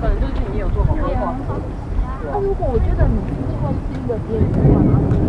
可能就是你有做好告广，那如果我觉得你最后是一个编辑的话。